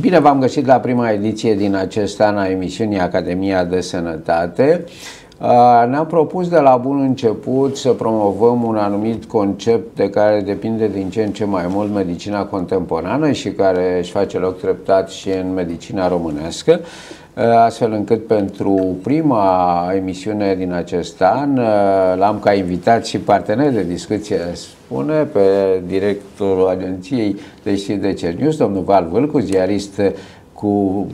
Bine v-am găsit la prima ediție din acest an a emisiunii Academia de Sănătate. Ne-am propus de la bun început să promovăm un anumit concept de care depinde din ce în ce mai mult medicina contemporană și care își face loc treptat și în medicina românească, astfel încât pentru prima emisiune din acest an l-am ca invitat și partener de discuție, spune, pe directorul Agenției de Știri de Cernius, domnul Val Vâlcu, ziarist cu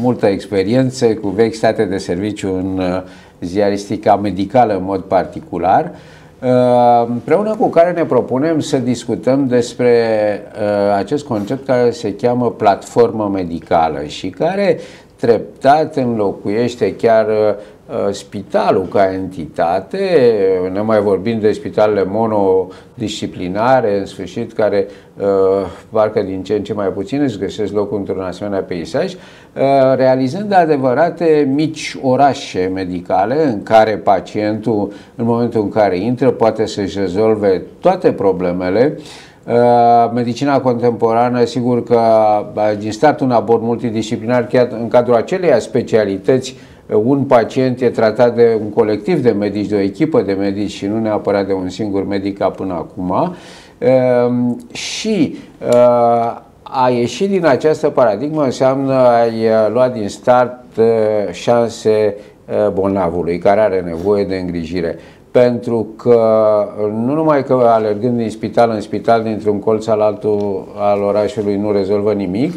multă experiență, cu vechi state de serviciu în ziaristica medicală în mod particular, uh, împreună cu care ne propunem să discutăm despre uh, acest concept care se cheamă platformă medicală și care treptat înlocuiește chiar uh, Uh, spitalul ca entitate, ne mai vorbim de spitalele monodisciplinare, în sfârșit, care uh, parcă din ce în ce mai puțin își găsesc locul într-un asemenea peisaj, uh, realizând adevărate mici orașe medicale în care pacientul, în momentul în care intră, poate să-și rezolve toate problemele, medicina contemporană, sigur că din start un abord multidisciplinar, chiar în cadrul aceleia specialități un pacient e tratat de un colectiv de medici, de o echipă de medici și nu neapărat de un singur medic ca până acum. Ehm, și uh, a ieși din această paradigmă înseamnă a-i lua din start uh, șanse uh, bolnavului care are nevoie de îngrijire pentru că nu numai că alergând din spital în spital, dintr-un colț al altul al orașului, nu rezolvă nimic,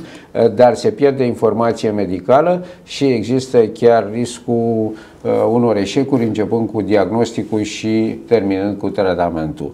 dar se pierde informație medicală și există chiar riscul uh, unor eșecuri, începând cu diagnosticul și terminând cu tratamentul.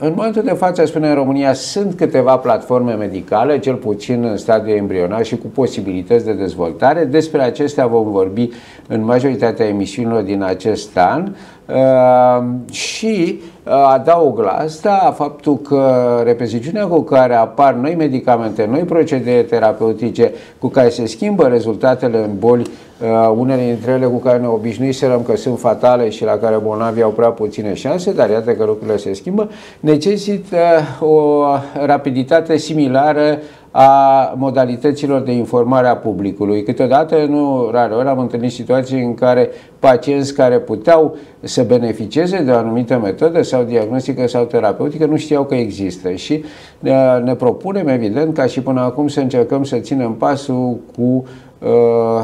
Uh, în momentul de față, spune în România, sunt câteva platforme medicale, cel puțin în stadiu embrionar și cu posibilități de dezvoltare. Despre acestea vom vorbi în majoritatea emisiunilor din acest an uh, și uh, adaug la asta faptul că repreziciunea cu care apar noi medicamente, noi procedee terapeutice, cu care se schimbă rezultatele în boli Uh, unele dintre ele cu care ne obișnuiserăm că sunt fatale și la care bolnavii au prea puține șanse, dar iată că lucrurile se schimbă, necesită o rapiditate similară a modalităților de informare a publicului. Câteodată, nu rare ori, am întâlnit situații în care pacienți care puteau să beneficieze de o anumită metodă sau diagnostică sau terapeutică nu știau că există și ne, uh, ne propunem, evident, ca și până acum să încercăm să ținem pasul cu Uh,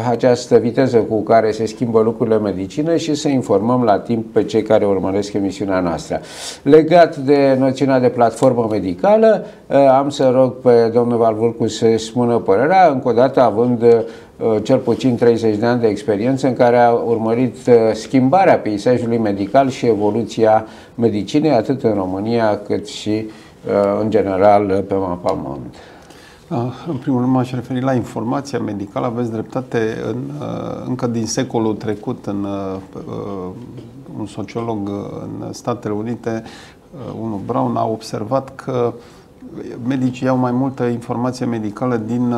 această viteză cu care se schimbă lucrurile medicină și să informăm la timp pe cei care urmăresc emisiunea noastră. Legat de noțiunea de platformă medicală, uh, am să rog pe domnul Valvulcu să spună părerea, încă o dată având uh, cel puțin 30 de ani de experiență în care a urmărit schimbarea peisajului medical și evoluția medicinei atât în România cât și în general pe mapamont. Ah, în primul rând m-aș referi la informația medicală. Aveți dreptate, în, uh, încă din secolul trecut, în, uh, uh, un sociolog în Statele Unite, unul Brown, a observat că medicii iau mai multă informație medicală din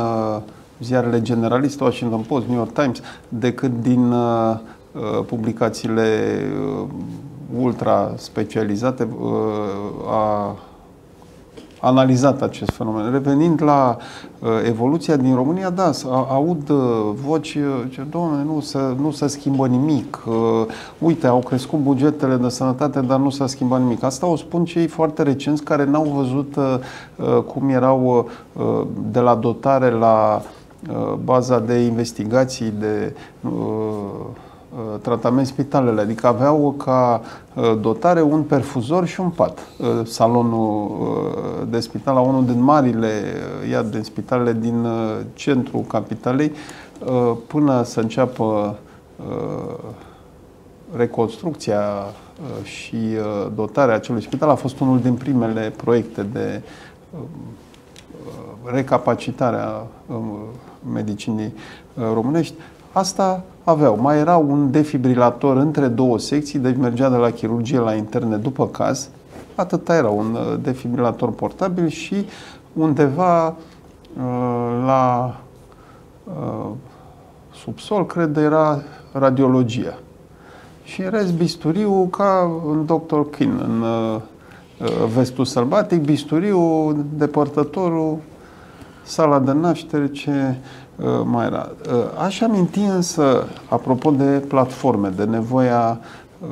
ziarele generaliste, Washington Post, New York Times, decât din publicațiile ultra specializate a analizat acest fenomen. Revenind la uh, evoluția din România, da, aud uh, voci, uh, ce, domnule, nu se, nu se schimbă nimic. Uh, uite, au crescut bugetele de sănătate, dar nu s-a schimbat nimic. Asta o spun cei foarte recenți care n-au văzut uh, uh cum erau uh, de la dotare la uh, baza de investigații, de uh, Uh, tratament spitalele, adică aveau ca uh, dotare un perfuzor și un pat. Uh, salonul de spital la unul din marile, iar din spitalele din centrul capitalei, până să înceapă reconstrucția și dotarea acelui spital a fost unul din primele proiecte de recapacitare a medicinii românești. Asta aveau. Mai era un defibrilator între două secții, deci mergea de la chirurgie la interne după caz. Atâta era un uh, defibrilator portabil și undeva uh, la uh, subsol, cred, era radiologia. Și în rest bisturiu ca în Dr. Kin, în uh, uh, vestul sălbatic, bisturiu, depărtătorul, sala de naștere, ce uh, mai era. Uh, aș aminti însă, apropo de platforme, de nevoia uh,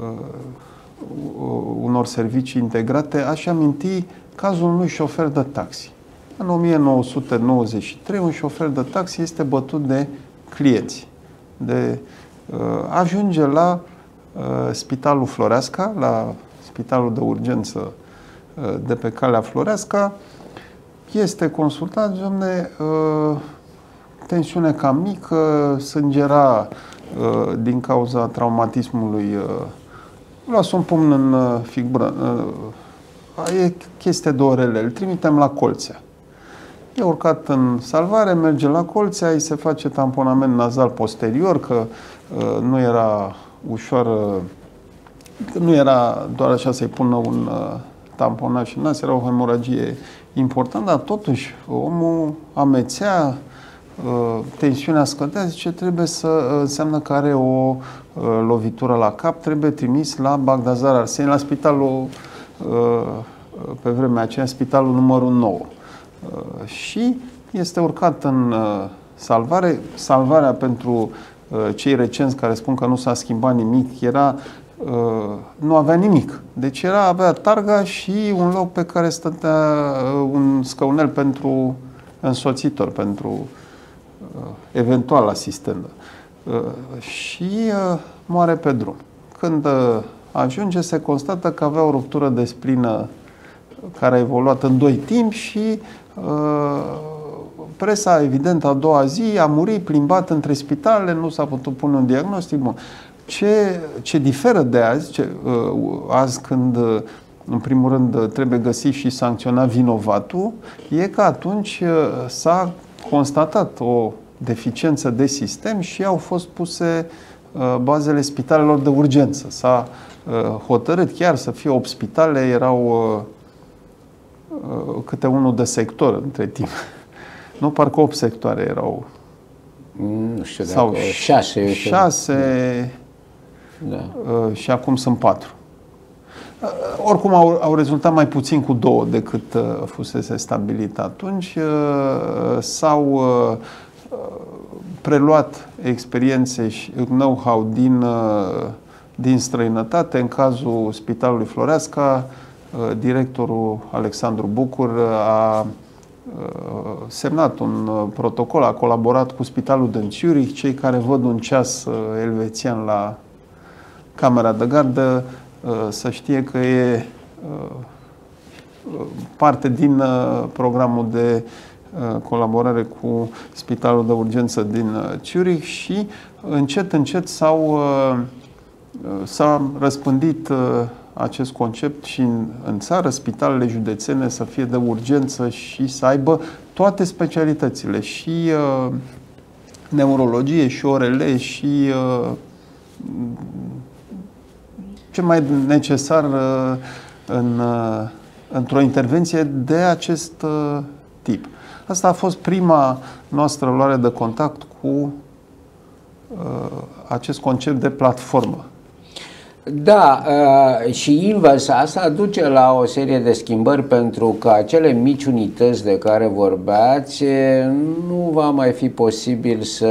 unor servicii integrate, aș aminti cazul unui șofer de taxi. În 1993, un șofer de taxi este bătut de clienți. De, uh, ajunge la uh, Spitalul Floreasca, la Spitalul de Urgență uh, de pe calea Floreasca, este consultat, domne, uh, tensiune cam mică, sângera uh, din cauza traumatismului, uh, luați un pumn în uh, figură, uh, e chestie de orele, îl trimitem la colțea. E urcat în salvare, merge la colțea, îi se face tamponament nazal posterior, că uh, nu era ușor, uh, nu era doar așa să-i pună un uh, tamponaj în nas, era o hemoragie importantă, dar totuși omul amețea, uh, tensiunea scădea, zice, trebuie să uh, înseamnă că are o uh, lovitură la cap, trebuie trimis la Bagdazar Arseni, la spitalul, uh, pe vremea aceea, spitalul numărul 9. Uh, și este urcat în uh, salvare. Salvarea pentru uh, cei recenți care spun că nu s-a schimbat nimic era nu avea nimic. Deci era, avea targa și un loc pe care stătea un scăunel pentru însoțitor, pentru eventual asistentă. Și moare pe drum. Când ajunge, se constată că avea o ruptură de splină care a evoluat în doi timp și Uh, presa, evident, a doua zi a murit plimbat între spitale, nu s-a putut pune un diagnostic. Bun. Ce, ce diferă de azi, ce, uh, azi când uh, în primul rând trebuie găsit și sancționat vinovatul, e că atunci s-a constatat o deficiență de sistem și au fost puse bazele spitalelor de urgență. S-a hotărât chiar să fie 8 spitale, erau Uh, câte unul de sector între timp. Nu, parcă 8 sectoare erau. Nu știu sau dacă 6. 6 da. Uh, și acum sunt 4. Uh, oricum au, au rezultat mai puțin cu două decât fusese stabilit atunci. S-au preluat experiențe și know-how din, din străinătate. În cazul Spitalului Floreasca, Uh, directorul Alexandru Bucur a uh, semnat un uh, protocol, a colaborat cu Spitalul din Zurich, cei care văd un ceas elvețian la camera de gardă, să știe că e parte din programul de colaborare cu Spitalul de Urgență din Zurich și încet, încet s-au, s-a răspândit acest concept și în, în țară, spitalele județene să fie de urgență și să aibă toate specialitățile, și uh, neurologie, și orele, și uh, ce mai necesar uh, în, uh, într-o intervenție de acest uh, tip. Asta a fost prima noastră luare de contact cu uh, acest concept de platformă da, uh, și invers, asta duce la o serie de schimbări pentru că acele mici unități de care vorbeați nu va mai fi posibil să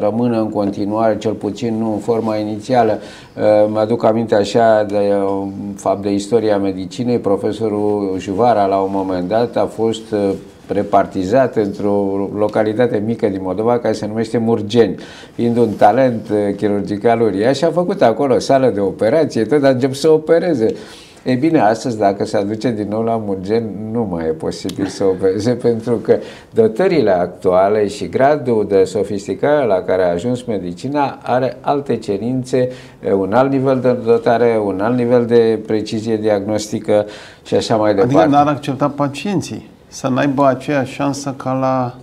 rămână în continuare, cel puțin nu în forma inițială. Uh, mă aduc aminte așa de un fapt de istoria medicinei, profesorul Juvara la un moment dat a fost uh, repartizat într-o localitate mică din Moldova care se numește Murgeni. Fiind un talent uh, chirurgical uriaș, a făcut acolo sală de operație, tot a început să opereze. E bine, astăzi, dacă se aduce din nou la Murgen, nu mai e posibil să opereze, pentru că dotările actuale și gradul de sofisticare la care a ajuns medicina are alte cerințe, un alt nivel de dotare, un alt nivel de precizie diagnostică și așa mai departe. Adică n-ar accepta pacienții să n-aibă aceeași șansă ca la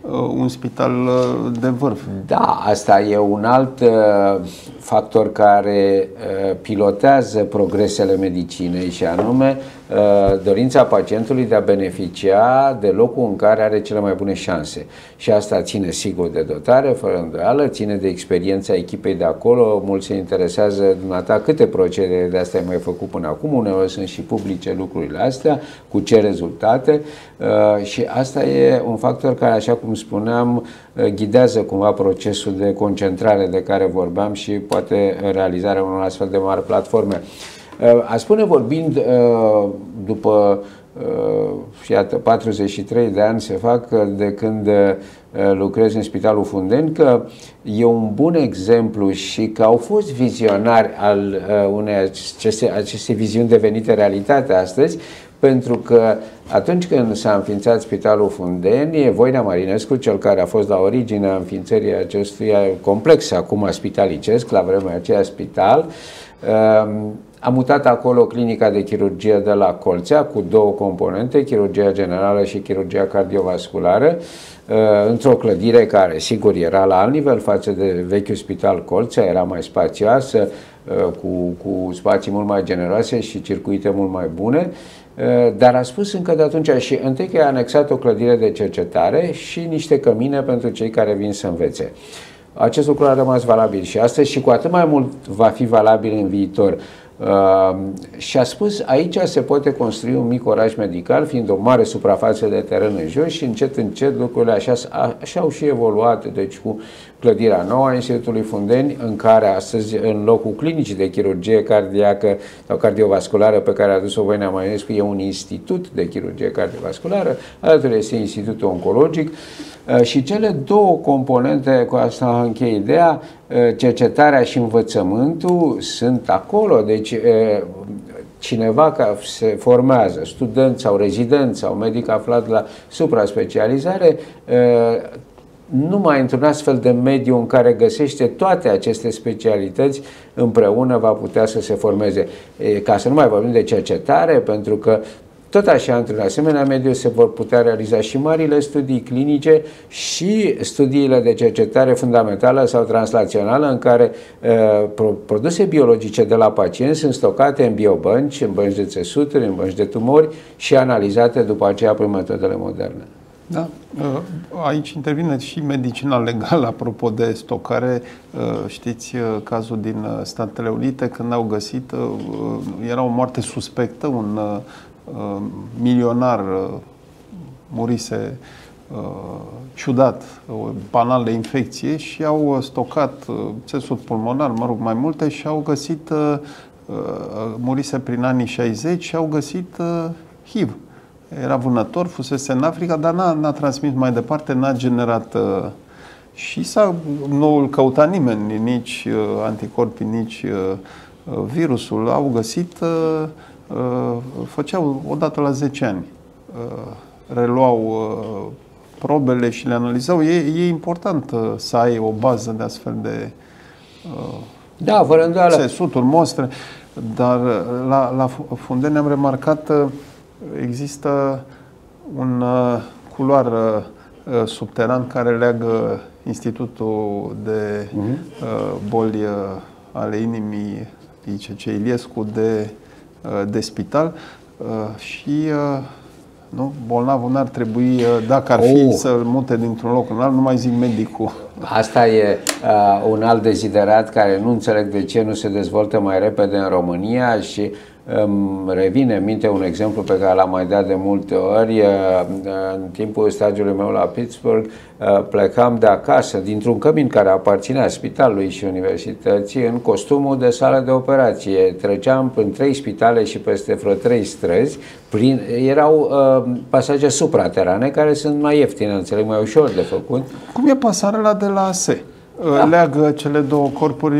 uh, un spital uh, de vârf. Da, asta e un alt uh, factor care uh, pilotează progresele medicinei și anume uh, dorința pacientului de a beneficia de locul în care are cele mai bune șanse. Și asta ține sigur de dotare, fără îndoială, ține de experiența echipei de acolo. Mulți se interesează dumneata câte procedere de astea ai mai făcut până acum, uneori sunt și publice lucrurile astea, cu ce rezultate uh, și asta e un factor care, așa cum spuneam, ghidează cumva procesul de concentrare de care vorbeam și poate realizarea unor astfel de mari platforme. A spune vorbind după și iată, 43 de ani se fac de când lucrez în Spitalul Fundeni, că e un bun exemplu și că au fost vizionari al unei aceste, aceste viziuni devenite realitate astăzi, pentru că atunci când s-a înființat Spitalul Fundeni, Voina Marinescu, cel care a fost la originea înființării acestui complex, acum spitalicesc, la vremea aceea spital, um, a mutat acolo clinica de chirurgie de la Colțea cu două componente, chirurgia generală și chirurgia cardiovasculară, uh, într-o clădire care, sigur, era la alt nivel față de vechiul spital Colțea, era mai spațioasă, uh, cu, cu spații mult mai generoase și circuite mult mai bune. Eh, dar a spus încă de atunci și întâi că a anexat o clădire de cercetare și niște cămine pentru cei care vin să învețe. Acest lucru a rămas valabil și astăzi și cu atât mai mult va fi valabil în viitor. Uh, și a spus, aici se poate construi un mic oraș medical, fiind o mare suprafață de teren în jos și încet, încet lucrurile așa, așa au și evoluat, deci cu clădirea nouă a Institutului Fundeni, în care astăzi, în locul clinicii de chirurgie cardiacă sau cardiovasculară pe care a adus-o Voina Maionescu, e un institut de chirurgie cardiovasculară, alături este Institutul Oncologic, uh, Uh, și cele două componente, cu asta închei ideea, uh, cercetarea și învățământul sunt acolo, deci uh, cineva care se formează, student sau rezident sau medic aflat la supra-specializare, numai într-un astfel de mediu în care găsește toate aceste specialități împreună va putea să se formeze. Ca să nu mai vorbim de cercetare, pentru că tot așa, într-un asemenea mediu se vor putea realiza și marile studii clinice și studiile de cercetare fundamentală sau translațională în care uh, produse biologice de la pacienți sunt stocate în biobănci, în bănci de țesuturi, în bănci de tumori și analizate după aceea prin metodele moderne. Da. Uh, aici intervine și medicina legală, apropo de stocare. Uh, știți uh, cazul din Statele Unite, când au găsit, era o moarte suspectă, un Uh, milionar uh, murise uh, ciudat, o banal de infecție și au stocat țesut pulmonar, mă rog, mai multe și au găsit, murise prin anii 60 și au găsit HIV. Era vânător, fusese în Africa, dar n-a, n-a transmis mai departe, n-a generat și s-a, nu îl căuta nimeni, nici anticorpii, nici virusul. Au găsit Uh, făceau odată la 10 ani. Uh, reluau uh, probele și le analizau. E, e important să ai o bază de astfel de da, fără îndoială. țesuturi, mostre, dar la, la Fundeni am remarcat există un culoar subteran care leagă Institutul de uh-huh. boli ale inimii ICC Iliescu de Uh, de spital uh, și uh, nu? Bolnavul n-ar trebui, dacă ar fi oh. să-l mute dintr-un loc în alt, nu mai zic medicul. Asta e uh, un alt deziderat care nu înțeleg de ce nu se dezvoltă mai repede în România și îmi revine în minte un exemplu pe care l-am mai dat de multe ori. În timpul stagiului meu la Pittsburgh plecam de acasă, dintr-un cămin care aparținea spitalului și universității, în costumul de sală de operație. Treceam prin trei spitale și peste vreo trei străzi. Prin, erau uh, pasaje supraterane care sunt mai ieftine, înțeleg, mai ușor de făcut. Cum e pasarela de la ASE? Da. Leagă cele două corpuri,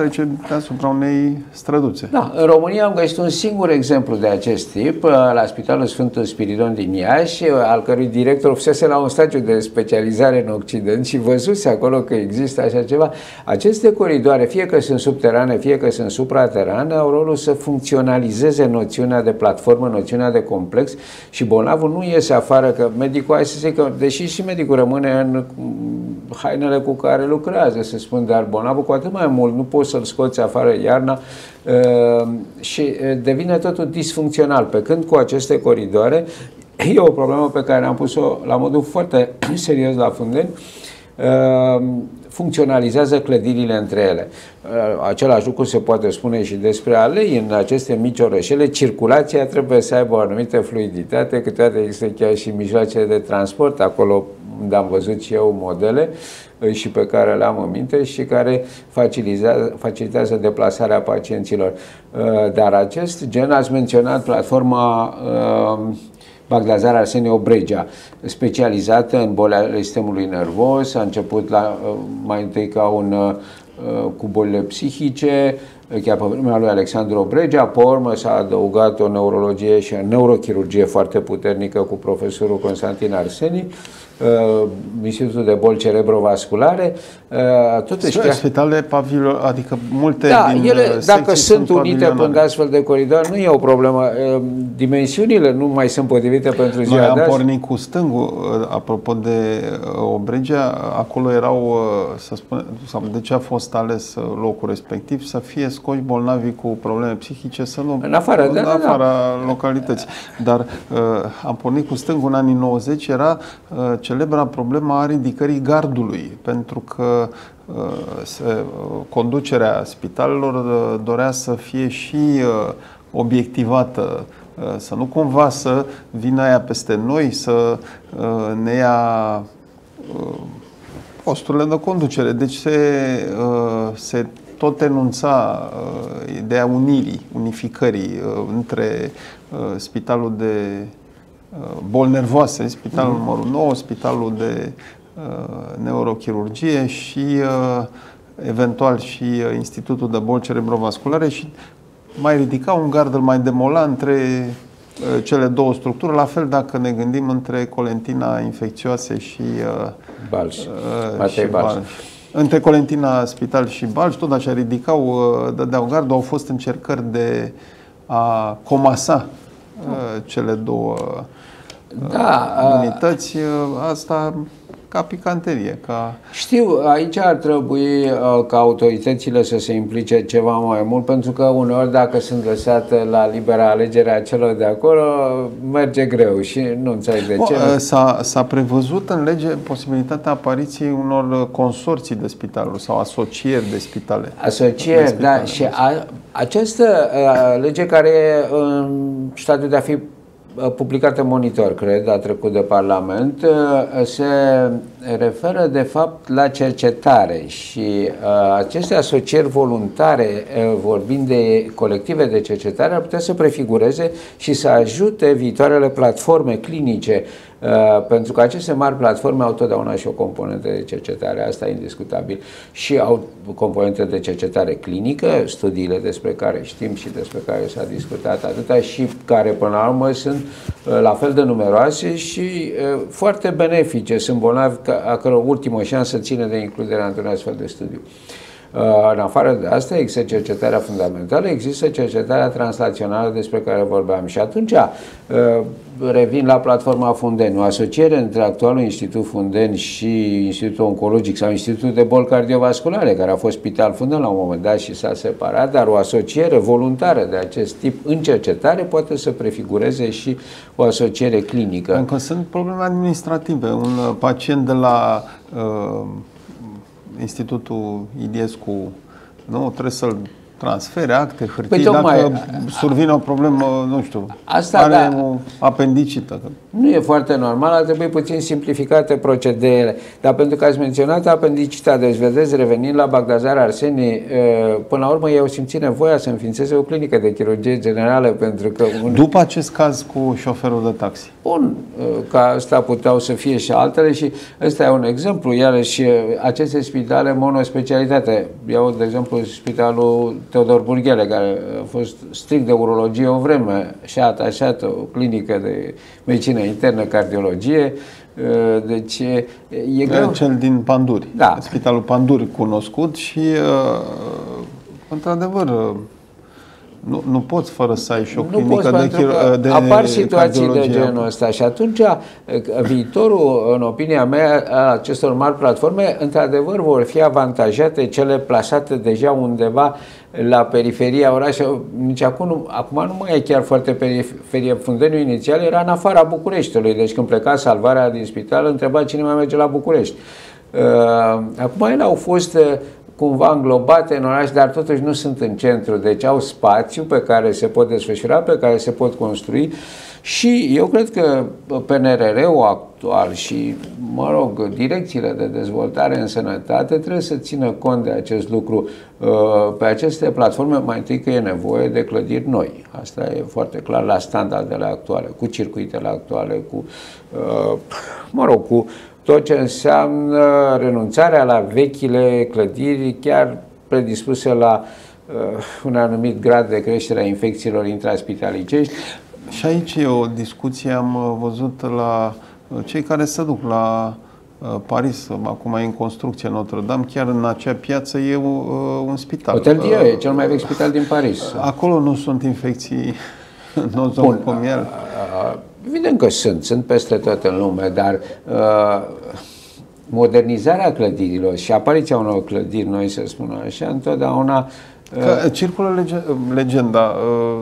trece deasupra unei străduțe. Da, în România am găsit un singur exemplu de acest tip uh, la Spitalul Sfântul Spiridon din Iași, uh, al cărui director fusese la un stagiu de specializare în Occident și văzuse acolo că există așa ceva. Aceste coridoare, fie că sunt subterane, fie că sunt supraterane, au rolul să funcționalizeze noțiunea de platformă, noțiunea de complex și bolnavul nu iese afară, că medicul, hai să zic că, deși și medicul rămâne în hainele cu care lucrează, se spun, dar bolnavul cu atât mai mult, nu poți să-l scoți afară iarna uh, și uh, devine totul disfuncțional. Pe când cu aceste coridoare, e o problemă pe care am pus-o la modul foarte serios la Fundeni, uh, funcționalizează clădirile între ele. Același lucru se poate spune și despre alei. În aceste mici orășele, circulația trebuie să aibă o anumită fluiditate, câteodată există chiar și mijloace de transport, acolo unde am văzut și eu modele și pe care le am în minte și care facilitează, facilitează deplasarea pacienților. Dar acest gen, ați menționat platforma Bagdazar Arsenie Obregea, specializată în boli ale sistemului nervos, a început la, mai întâi ca un cu bolile psihice, chiar pe vremea lui Alexandru Obregea, pe urmă s-a adăugat o neurologie și o neurochirurgie foarte puternică cu profesorul Constantin Arseni uh, Institutul de Boli Cerebrovasculare. Uh, totuși, chiar... Spitale pavilon, adică multe da, din ele, uh, dacă sunt, sunt unite până astfel de coridor, nu e o problemă. Uh, dimensiunile nu mai sunt potrivite pentru ziua Noi am pornit cu stângul, uh, apropo de Obregea, acolo erau, să spun, sau de ce a fost ales locul respectiv, să fie scoși bolnavi cu probleme psihice, să nu... În afară, în da, da, afara da. localității. Dar uh, am pornit cu stângul în anii 90, era uh, celebra problema a ridicării gardului, pentru că uh, se, uh, conducerea spitalelor uh, dorea să fie și obiectivată să nu cumva să vină aia peste noi, să ne ia posturile de conducere. Deci se, se tot enunța ideea unirii, unificării între spitalul de Uh, boli nervoase, spitalul mm. numărul 9, spitalul de uh, neurochirurgie și uh, eventual și uh, Institutul de Boli Cerebrovasculare și mai ridica un gard, îl mai demola între uh, cele două structuri, la fel dacă ne gândim între colentina infecțioase și uh, Balș. Uh, și Balș. Între Colentina Spital și Balș, tot așa ridicau, uh, dădeau gard, au fost încercări de a comasa uh, cele două da, unități, asta ca picanterie. Ca... Știu, aici ar trebui uh, ca autoritățile să se implice ceva mai mult, pentru că uneori dacă sunt lăsate la libera alegere a celor de acolo, merge greu și nu înțeleg de ce. Uh, s-a, s-a prevăzut în lege posibilitatea apariției unor consorții de spitaluri sau asocieri de spitale. Asocieri, de spitale, da, și a, această uh, lege care e în stadiu de a fi publicată Monitor, cred, a trecut de Parlament, uh, se referă de fapt la cercetare și uh, aceste asocieri voluntare, uh, vorbind de colective de cercetare, ar putea să prefigureze și să ajute viitoarele platforme clinice Uh, pentru că aceste mari platforme au totdeauna și o componentă de cercetare, asta e indiscutabil, și au componente de cercetare clinică, studiile despre care știm și despre care s-a discutat atâta și care până la urmă sunt uh, la fel de numeroase și uh, foarte benefice. Sunt bolnavi a căror ultimă șansă ține de includerea într-un astfel de studiu. În afară de asta există cercetarea fundamentală, există cercetarea translațională despre care vorbeam și atunci revin la platforma Funden, o asociere între actualul Institut Funden și Institutul Oncologic sau Institutul de Boli Cardiovasculare, care a fost Spital Funden la un moment dat și s-a separat, dar o asociere voluntară de acest tip în cercetare poate să prefigureze și o asociere clinică. Încă sunt probleme administrative. Un pacient de la uh, Institutul Iliescu nu, trebuie să-l transfere, acte, hârtii, păi, tocmai, dacă survine o problemă, nu știu, asta, are da, o apendicită. Nu e foarte normal, ar trebui puțin simplificate procedeele. Dar pentru că ați menționat apendicita, deci vedeți, revenind la Bagdazar Arseni, până la urmă eu simțit nevoia să înființeze o clinică de chirurgie generală pentru că... Un... După acest caz cu șoferul de taxi. Bun, că asta puteau să fie și altele și ăsta e un exemplu, iarăși aceste spitale monospecialitate. Iau, de exemplu, spitalul Teodor Burghele, care a fost strict de urologie o vreme și a atașat o clinică de medicină internă, cardiologie, deci e greu. Cel din Panduri. Da. Spitalul Panduri cunoscut și într-adevăr nu, nu poți fără să ai și o nu clinică poți, de, chir- de apar situații de genul ăsta și atunci viitorul, în opinia mea, a acestor mari platforme, într-adevăr vor fi avantajate cele plasate deja undeva la periferia orașului. Nici acum nu, acum nu mai e chiar foarte periferie. Fundeniul inițial era în afara Bucureștiului, deci când pleca salvarea din spital, întreba cine mai merge la București. Uh, acum ele au fost cumva înglobate în oraș, dar totuși nu sunt în centru, deci au spațiu pe care se pot desfășura, pe care se pot construi și eu cred că PNRR-ul actual și, mă rog, direcțiile de dezvoltare în sănătate trebuie să țină cont de acest lucru. Uh, pe aceste platforme, mai întâi că e nevoie de clădiri noi. Asta e foarte clar la standardele actuale, cu circuitele actuale, cu, uh, mă rog, cu tot ce înseamnă renunțarea la vechile clădiri, chiar predispuse la uh, un anumit grad de creștere a infecțiilor intraspitalicești. Și aici e o discuție, am uh, văzut la uh, cei care se duc la uh, Paris, acum e în construcție Notre-Dame, chiar în acea piață e un spital. Hotel Dieu e cel mai vechi spital din Paris. Acolo nu sunt infecții nozocomiale. Evident că sunt, sunt peste tot în lume, dar uh, modernizarea clădirilor și apariția unor clădiri noi, să spunem așa, întotdeauna Că circulă legenda, uh,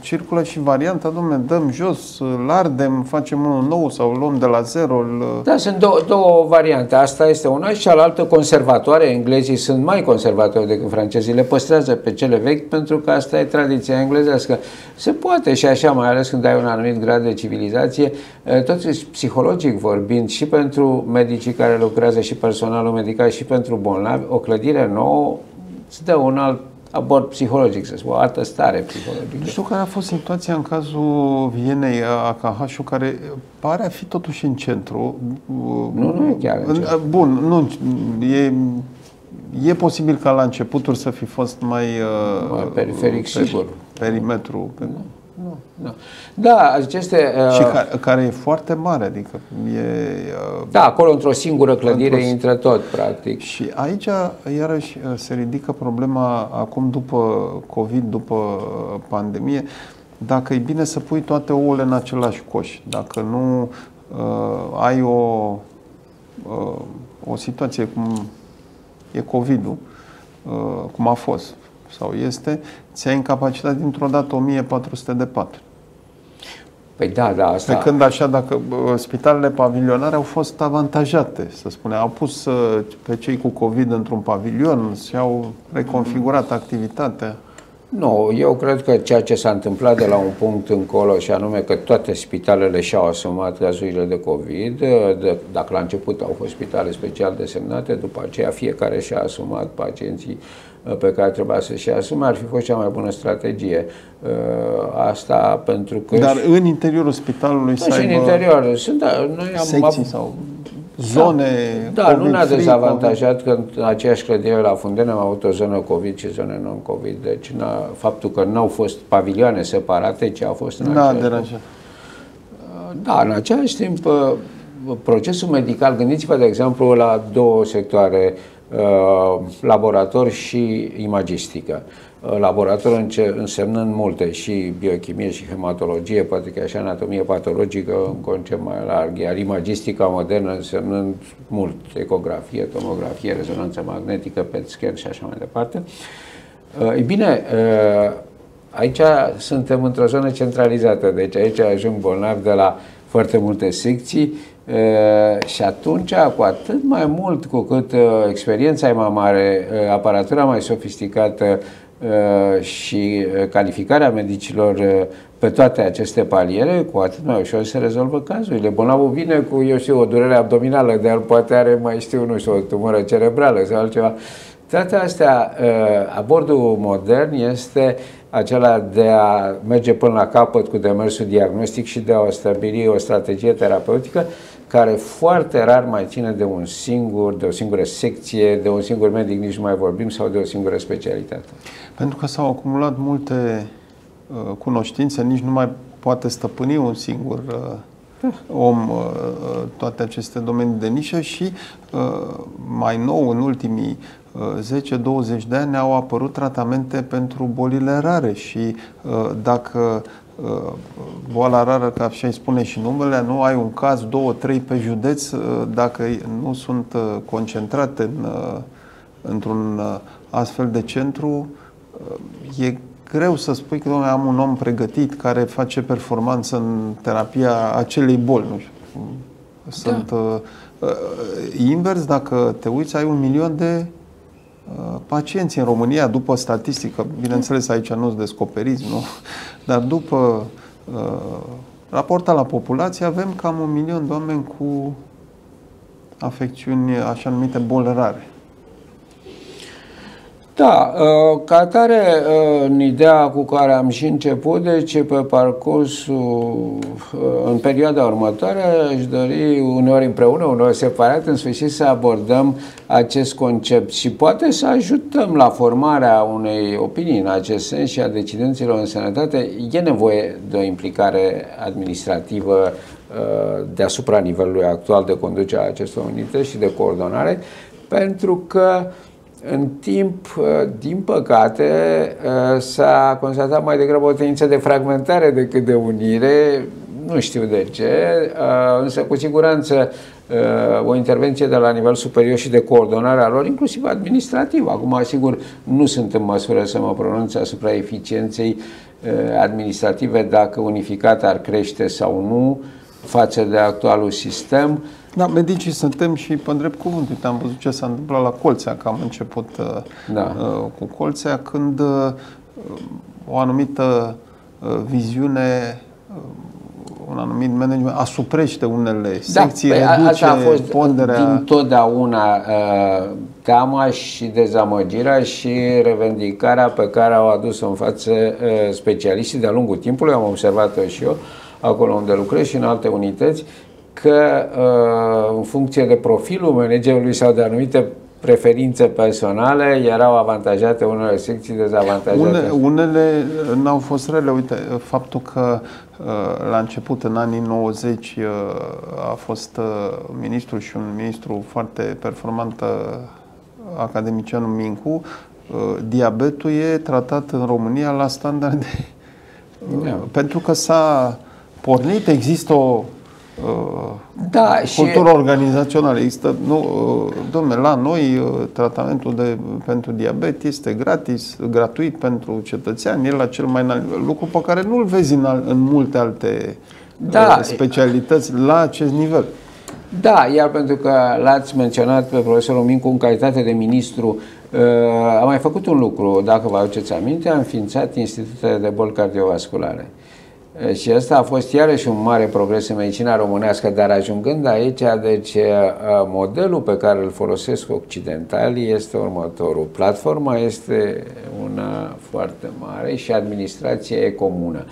circulă și varianta, domnule, dăm jos, îl ardem, facem unul nou sau îl luăm de la zero. Îl... Da, sunt două, două variante. Asta este una și cealaltă conservatoare. Englezii sunt mai conservatori decât francezii. Le păstrează pe cele vechi pentru că asta e tradiția englezească. Se poate și așa, mai ales când ai un anumit grad de civilizație, uh, totuși psihologic vorbind și pentru medicii care lucrează și personalul medical și pentru bolnavi, o clădire nouă îți dă un alt abord psihologic, să spun, o altă stare psihologică. Nu știu care a fost situația în cazul Vienei AKH, care pare a fi totuși în centru. Nu, nu e chiar în centru. Bun, nu, e, e posibil ca la începuturi să fi fost mai... Mai periferic, sigur. Perimetru. Da nu, nu. Da, aceste... Uh, și care, care e foarte mare, adică e... Uh, da, acolo într-o singură clădire într intră tot, practic. Și aici, iarăși, uh, se ridică problema acum după COVID, după pandemie, dacă e bine să pui toate ouăle în același coș, dacă nu uh, ai o, uh, o situație cum e COVID-ul, uh, cum a fost, sau este, ți-ai incapacitat dintr-o dată 1400 de paturi. Păi da, da, asta... Pe când așa, dacă spitalele pavilionare au fost avantajate, să spunem, au pus uh, pe cei cu COVID într-un pavilion și-au reconfigurat activitatea. Nu, eu cred că ceea ce s-a întâmplat de la un punct încolo, și anume că toate spitalele și-au asumat cazurile de COVID, de, dacă la început au fost spitale special desemnate, după aceea fiecare și-a asumat pacienții uh, pe care trebuia să-și asume, ar fi fost cea mai bună strategie. Uh, asta pentru că... Dar în interiorul spitalului da, să și în interior. Sunt, da, noi am secții sau zone Da, da nu ne-a dezavantajat că în aceeași clădire la Fundene am avut o zonă COVID și zone non-COVID. Deci faptul că nu au fost pavilioane separate, ci au fost în Da, deranjat. Da, în același timp, uh, procesul medical, gândiți-vă, de exemplu, la două sectoare, uh, laborator și imagistică. Uh, laborator însemnând multe și biochimie și hematologie, poate că așa anatomie patologică, un concept mai larg, iar imagistica modernă însemnând mult, ecografie, tomografie, rezonanță magnetică, PET scan și așa mai departe. Uh, e bine, uh, aici suntem într-o zonă centralizată, deci aici ajung bolnavi de la foarte multe secții și atunci, cu atât mai mult cu cât experiența e mai mare, aparatura mai sofisticată, Uh, și uh, calificarea medicilor uh, pe toate aceste paliere, cu atât mai ușor se rezolvă cazurile. Bolnavul vine cu, eu știu, o durere abdominală, de el poate are, mai știu, nu știu, o tumoră cerebrală sau altceva. Toate astea, abordul modern este acela de a merge până la capăt cu demersul diagnostic și de a stabili o strategie terapeutică care foarte rar mai ține de un singur, de o singură secție, de un singur medic, nici nu mai vorbim, sau de o singură specialitate. Pentru că s-au acumulat multe uh, cunoștințe, nici nu mai poate stăpâni un singur uh, om uh, uh toate aceste domenii de nișă și uh, mai nou, în ultimii 10-20 de ani, au apărut tratamente pentru bolile rare și dacă Uh, boala rară, ca așa îi spune și numele, nu ai un caz, două, trei pe județ, uh, dacă nu sunt uh, concentrate în, într-un astfel de centru, e greu să spui că doamne, am un om pregătit care face performanță în terapia acelei boli. Nu știu. Sunt da. uh, invers, dacă te uiți, ai un milion de Uh, pacienți în România, după statistică, bineînțeles aici nu-ți descoperiți, nu? Dar după uh, raportat la populație avem cam un milion de oameni cu afecțiuni așa numite boli rare. Da, uh, ca atare, uh, în ideea cu care am și început, deci pe parcursul, uh, în perioada următoare, aș dori uneori împreună, uneori separat, în sfârșit să abordăm acest concept și poate să ajutăm la formarea unei opinii în acest sens și a decidenților în sănătate. E nevoie de o implicare administrativă deasupra nivelului actual de conducere a acestor unități și de coordonare, pentru că uh, în timp, uh, din păcate, uh, s-a constatat mai degrabă o tendință de fragmentare decât de unire, nu știu de ce, uh, însă cu siguranță o intervenție de la nivel superior și de coordonare a lor, inclusiv administrativ. Acum, sigur, nu sunt în măsură să mă pronunț asupra eficienței administrative dacă unificat ar crește sau nu față de actualul sistem. Da, medicii suntem și pe drept cuvânt. Uite, am văzut ce s-a întâmplat la Colțea, că am început uh, da. uh, cu Colțea, când uh, o anumită uh, viziune uh, un anumit management asuprește unele da, secții, păi reduce a fost ponderea... din totdeauna uh, teama și dezamăgirea și revendicarea pe care au adus-o în față uh, specialiștii de-a lungul timpului, am observat-o și eu, acolo unde lucrez și în alte unități, că uh, în funcție de profilul managerului sau de anumite preferințe personale erau avantajate unele secții, dezavantajate. Une, unele n-au fost rele. Uite, faptul că uh, la început, în anii 90, uh, a fost ministru și un ministru foarte performant, academicianul Mincu, diabetul e tratat în România la standarde. Da. Pentru că s-a pornit, există o da, cultură și... organizațională. Există, nu, domne, la noi tratamentul de, pentru diabet este gratis, gratuit pentru cetățeani, e la cel mai înalt lucru pe care nu-l vezi în, al, în multe alte da. specialități la acest nivel. Da, iar pentru că l-ați menționat pe profesorul Mincu în calitate de ministru, uh, am mai făcut un lucru, dacă vă aduceți aminte, am înființat institutele de boli cardiovasculare. Și asta a fost iarăși un mare progres în medicina românească, dar ajungând aici, deci modelul pe care îl folosesc occidentalii este următorul. Platforma este una foarte mare și administrația e comună.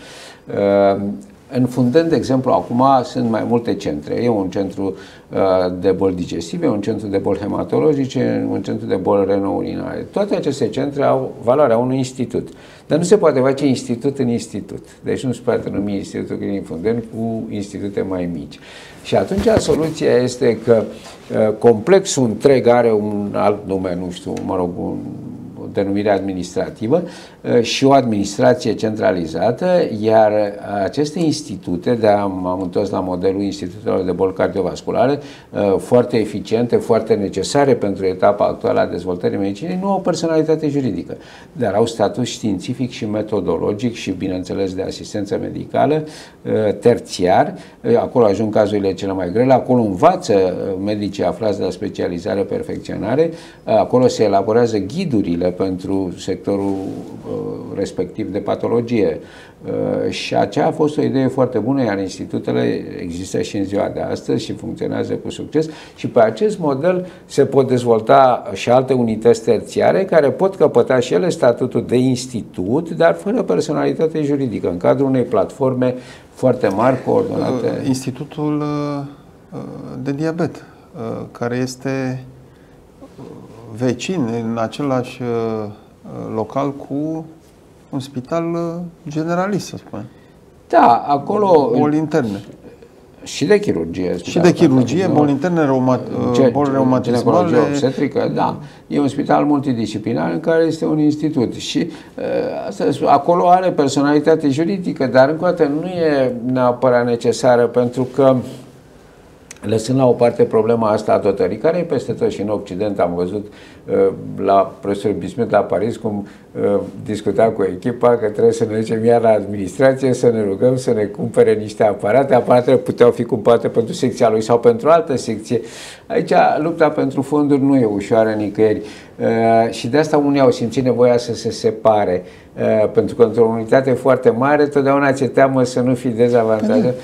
Înfundând, de exemplu, acum sunt mai multe centre. E un centru uh, de boli digestive, un centru de boli hematologice, un centru de boli renourinare. Toate aceste centre au valoarea unui institut. Dar nu se poate face institut în institut. Deci nu se poate numi Institutul Clinic Fundeni cu institute mai mici. Și atunci soluția este că uh, complexul întreg are un alt nume, nu știu, mă rog, un denumire administrativă uh, și o administrație centralizată, iar aceste institute, de am, am întors la modelul institutelor de boli cardiovasculare, uh, foarte eficiente, foarte necesare pentru etapa actuală a dezvoltării medicinei, nu au personalitate juridică, dar au statut științific și metodologic și, bineînțeles, de asistență medicală uh, terțiar. Acolo ajung cazurile cele mai grele, acolo învață medicii aflați de la specializare, perfecționare, acolo se elaborează ghidurile pentru sectorul respectiv de patologie. Și aceea a fost o idee foarte bună, iar institutele există și în ziua de astăzi și funcționează cu succes și pe acest model se pot dezvolta și alte unități terțiare care pot căpăta și ele statutul de institut, dar fără personalitate juridică, în cadrul unei platforme foarte mari, coordonate. Uh, Institutul uh, uh, de diabet, care este vecin în același local cu un spital generalist, să spunem. Da, acolo... Boli interne. Și de chirurgie. Și de chirurgie, boli interne, reuma, boli reumatismale. obstetrică, da. E un spital multidisciplinar în care este un institut. Și asta, acolo are personalitate juridică, dar încă o dată nu e neapărat necesară pentru că Lăsând la o parte problema asta a dotării, care e peste tot și în Occident, am văzut uh, la profesorul Bismuth la Paris cum uh, discuta cu echipa că trebuie să ne ducem iar la administrație, să ne rugăm să ne cumpere niște aparate. Aparatele puteau fi cumpărate pentru secția lui sau pentru altă secție. Aici lupta pentru fonduri nu e ușoară nicăieri uh, și de asta unii au simțit nevoia să se separe. Pentru că într-o unitate foarte mare, totdeauna ți-e teamă să nu fii dezavantajat.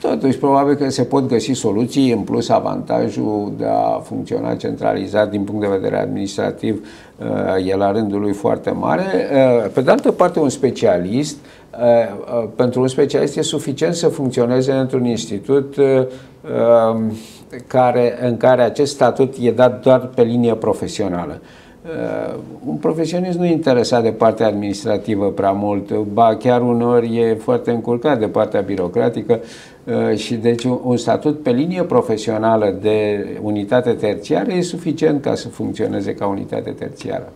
Totuși, probabil că se pot găsi soluții, în plus avantajul de a funcționa centralizat din punct de vedere administrativ uh, e la rândul lui foarte mare. Uh, pe de altă parte, un specialist, uh, pentru un specialist e suficient să funcționeze într-un institut um, care, în care acest statut e dat doar pe linie profesională. Uh, un profesionist nu e interesat de partea administrativă prea mult, ba chiar uneori e foarte încurcat de partea birocratică uh, și deci un, un statut pe linie profesională de unitate terțiară e suficient ca să funcționeze ca unitate terțiară.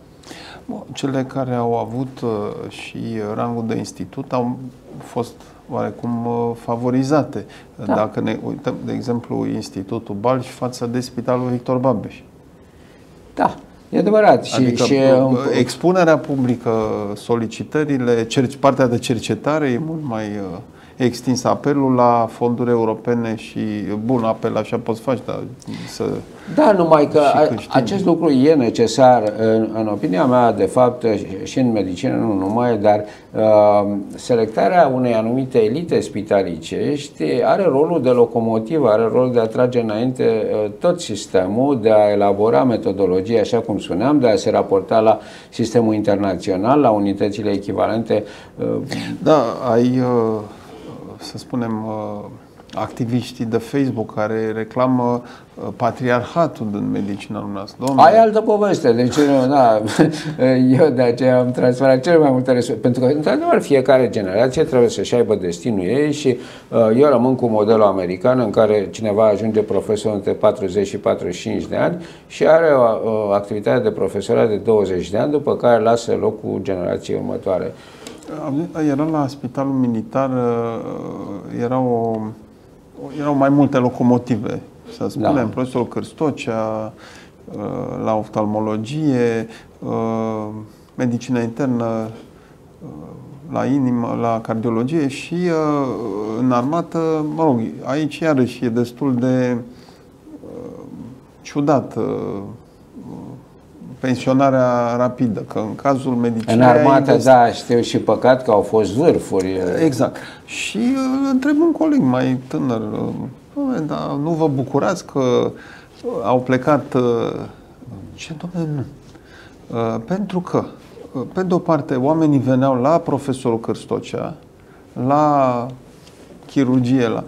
Cele care au avut uh, și rangul de institut au fost oarecum favorizate. Da. Dacă ne uităm, de exemplu, Institutul Balș față de Spitalul Victor Babeș. Da, E adevărat. Adică și, și, expunerea publică, solicitările, partea de cercetare e mult mai uh, extins apelul la fonduri europene și, bun, apel așa poți face, dar să... Da, numai că acest lucru e necesar, în, în opinia mea, de fapt, și în medicină, nu numai, dar uh, selectarea unei anumite elite spitalicești are rolul de locomotivă, are rolul de a trage înainte uh, tot sistemul, de a elabora metodologie, așa cum spuneam, de a se raporta la sistemul internațional, la unitățile echivalente. Uh, da, ai... Uh să spunem, uh, activiștii de Facebook care reclamă uh, patriarhatul în medicina noastră. Domnule. Ai altă poveste. Deci, da, eu de aceea am transferat cel mai multe resurse. Pentru că, într-adevăr, fiecare generație trebuie să-și aibă destinul ei și uh, eu rămân cu modelul american în care cineva ajunge profesor între 40 și 45 de ani și are o, o activitate de profesorat de 20 de ani, după care lasă locul generației următoare. Era la spitalul militar, uh, erau, erau mai multe locomotive, să spunem, da. profesorul Cârstocea, uh, la oftalmologie, uh, medicină internă, la inimă, la cardiologie și în armată, mă rog, aici iarăși e destul de ciudat pensionarea rapidă, că în cazul medicinei... În armată, invest... da, știu și păcat că au fost vârfuri. Exact. Și uh, întreb un coleg mai tânăr, uh, dar nu vă bucurați că uh, au plecat... Uh, ce, domnule, nu. Uh, pentru că, uh, pe de o parte, oamenii veneau la profesorul Cârstocea, la chirurgie, la,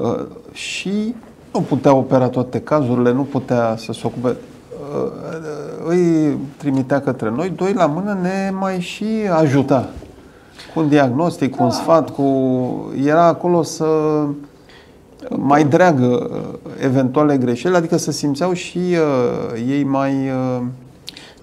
uh, și nu putea opera toate cazurile, nu putea să se ocupe îi trimitea către noi, doi la mână ne mai și ajuta. Cu un diagnostic, cu un sfat, cu... Era acolo să mai dreagă eventuale greșeli, adică să simțeau și uh, ei mai uh,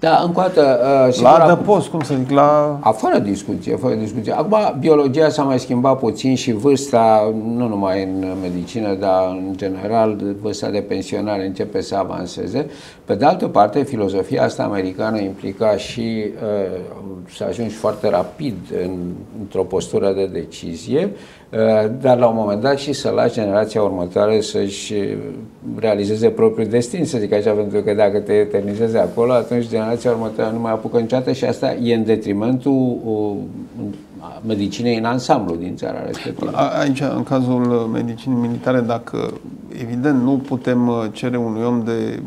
da, încă o dată... Uh, la adăpost, cum să zic, la... A, fără discuție, fără discuție. Acum, biologia s-a mai schimbat puțin și vârsta, nu numai în medicină, dar în general, vârsta de pensionare începe să avanseze. Pe de altă parte, filozofia asta americană implica și uh, să ajungi foarte rapid în, într-o postură de decizie, uh, dar la un moment dat și să lași generația următoare să-și realizeze propriul destin, să zic așa, pentru că dacă te eternizezi acolo, atunci generația următoare nu mai apucă niciodată și asta e în detrimentul uh, medicinei în ansamblu din țara respectivă. Aici, în cazul medicinii militare, dacă evident nu putem uh, cere unui om de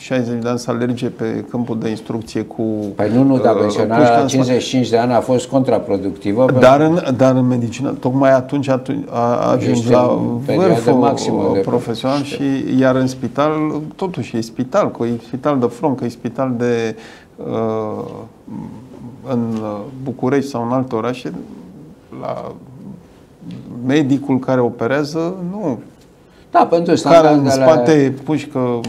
60 de ani să alerge pe câmpul de instrucție cu Păi nu, nu, dar uh, pensionarea la 55 de ani a fost contraproductivă. Dar în, dar în medicină, tocmai atunci, atunci a ajuns la vârful maximă de profesional și iar în spital, totuși e spital, că e spital de front, că e spital de uh, în București sau în alte orașe, la medicul care operează, nu. Da, pentru standardele... Care în spate pușcă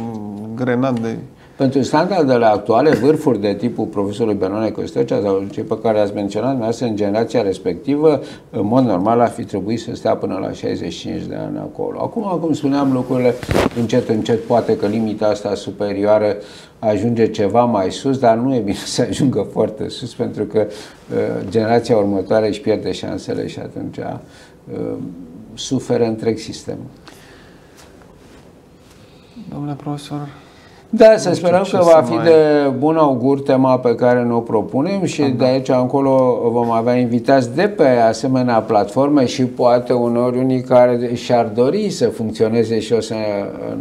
grenade pentru standardele actuale, vârfuri de tipul profesorului Benone Costecea sau cei pe care ați menționat noastră în generația respectivă, în mod normal ar fi trebuit să stea până la 65 de ani acolo. Acum, cum spuneam, lucrurile încet, încet, poate că limita asta superioară ajunge ceva mai sus, dar nu e bine să ajungă foarte sus, pentru că uh, generația următoare își pierde șansele și atunci uh, suferă întreg sistemul. Domnule profesor, da, să sperăm că va fi mai... de bun augur tema pe care ne o propunem și da. de aici încolo vom avea invitați de pe asemenea platforme și poate uneori unii care și-ar dori să funcționeze și o să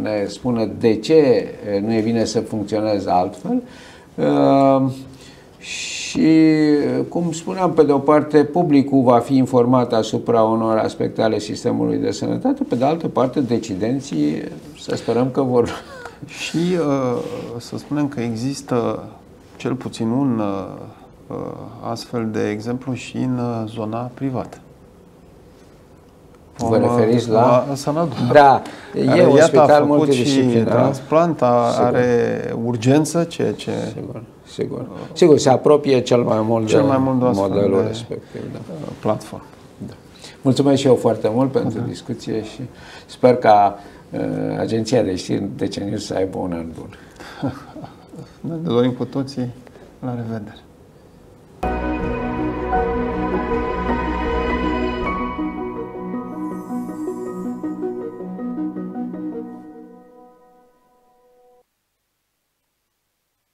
ne spună de ce nu e bine să funcționeze altfel. Uh, și, cum spuneam, pe de o parte, publicul va fi informat asupra unor aspecte ale sistemului de sănătate, pe de altă parte, decidenții, să sperăm că vor și uh, să spunem că există cel puțin un uh, uh, astfel de exemplu și în zona privată. Vă referiți la... la Sanadu. Da, e un spital multidisciplinar. transplant, are urgență, ceea ce... Sigur, sigur. Sigur, se apropie cel mai mult cel de mai mult de modelul de respectiv. Da. Platform. Da. Mulțumesc și eu foarte mult pentru da. discuție și sper ca Uh, agenția de știri de ce să aibă un an bun. ne dorim cu toții. La revedere!